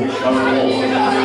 いいな。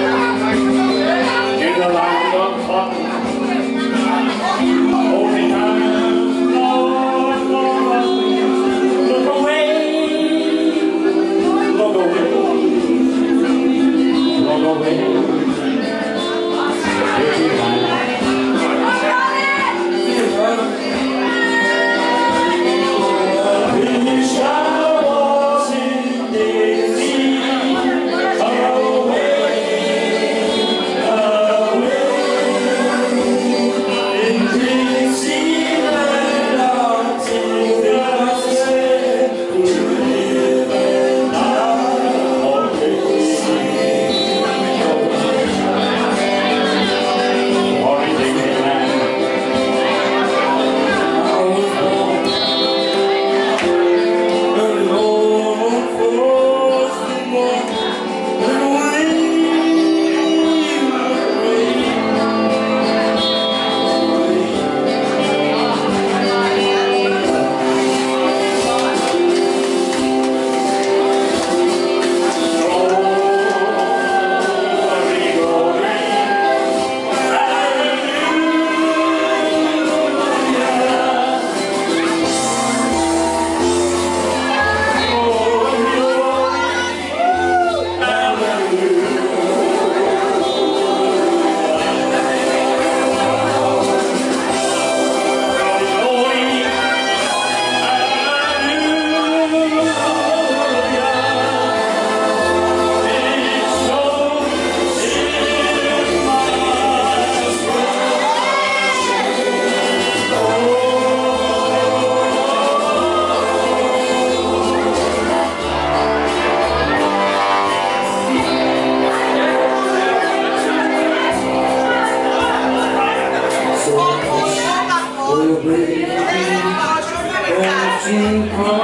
You.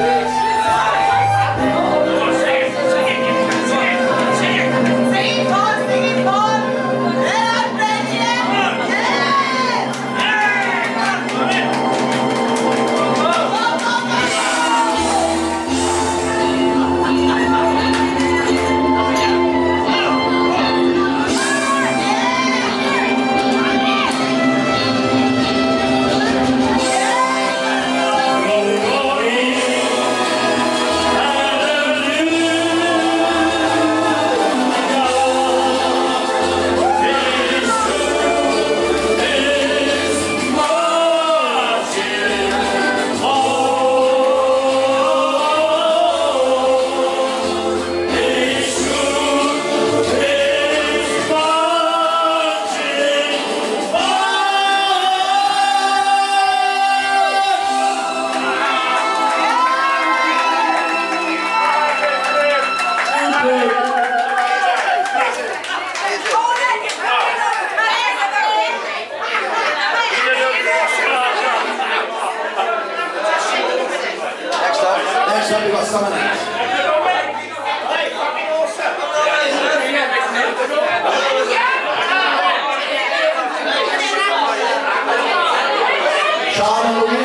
É. Charlie Louise